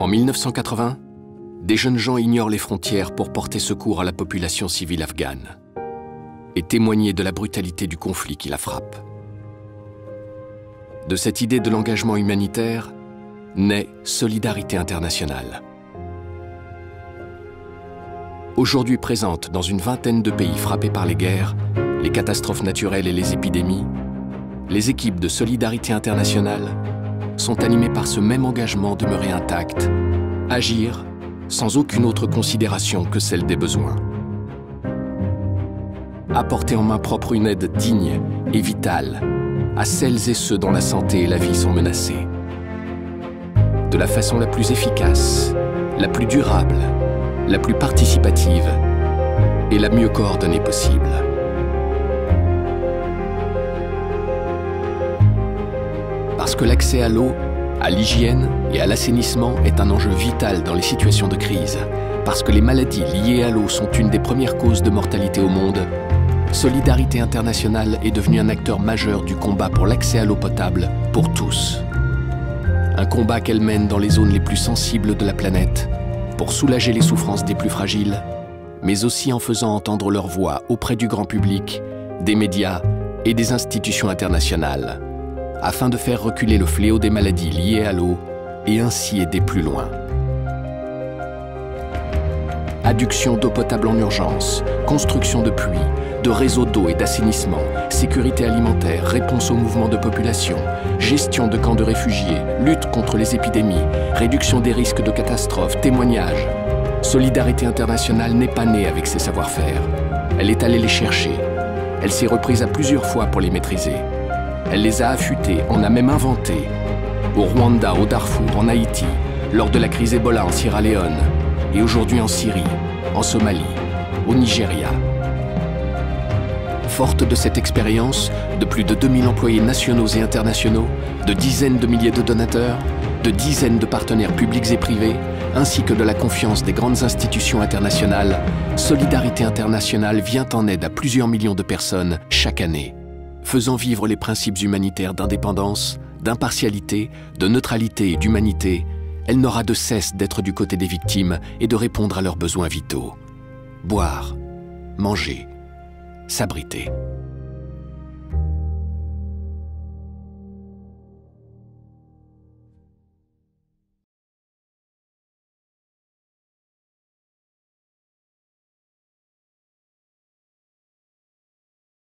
En 1980, des jeunes gens ignorent les frontières pour porter secours à la population civile afghane et témoigner de la brutalité du conflit qui la frappe. De cette idée de l'engagement humanitaire naît Solidarité internationale. Aujourd'hui présente dans une vingtaine de pays frappés par les guerres, les catastrophes naturelles et les épidémies, les équipes de Solidarité internationale sont animées par ce même engagement demeuré intact, agir sans aucune autre considération que celle des besoins. Apporter en main propre une aide digne et vitale à celles et ceux dont la santé et la vie sont menacées. De la façon la plus efficace, la plus durable, la plus participative et la mieux coordonnée possible. Parce que l'accès à l'eau, à l'hygiène et à l'assainissement est un enjeu vital dans les situations de crise. Parce que les maladies liées à l'eau sont une des premières causes de mortalité au monde, Solidarité internationale est devenue un acteur majeur du combat pour l'accès à l'eau potable pour tous. Un combat qu'elle mène dans les zones les plus sensibles de la planète pour soulager les souffrances des plus fragiles, mais aussi en faisant entendre leur voix auprès du grand public, des médias et des institutions internationales, afin de faire reculer le fléau des maladies liées à l'eau et ainsi aider plus loin. Adduction d'eau potable en urgence, construction de puits, de réseaux d'eau et d'assainissement, sécurité alimentaire, réponse aux mouvements de population, gestion de camps de réfugiés, lutte contre les épidémies, réduction des risques de catastrophes, témoignages. Solidarité internationale n'est pas née avec ses savoir-faire. Elle est allée les chercher. Elle s'est reprise à plusieurs fois pour les maîtriser. Elle les a affûtés, en a même inventé. Au Rwanda, au Darfour, en Haïti, lors de la crise Ebola en Sierra Leone, et aujourd'hui en Syrie, en Somalie, au Nigeria. Forte de cette expérience, de plus de 2000 employés nationaux et internationaux, de dizaines de milliers de donateurs, de dizaines de partenaires publics et privés, ainsi que de la confiance des grandes institutions internationales, Solidarité internationale vient en aide à plusieurs millions de personnes chaque année, faisant vivre les principes humanitaires d'indépendance, d'impartialité, de neutralité et d'humanité, elle n'aura de cesse d'être du côté des victimes et de répondre à leurs besoins vitaux. Boire, manger, s'abriter.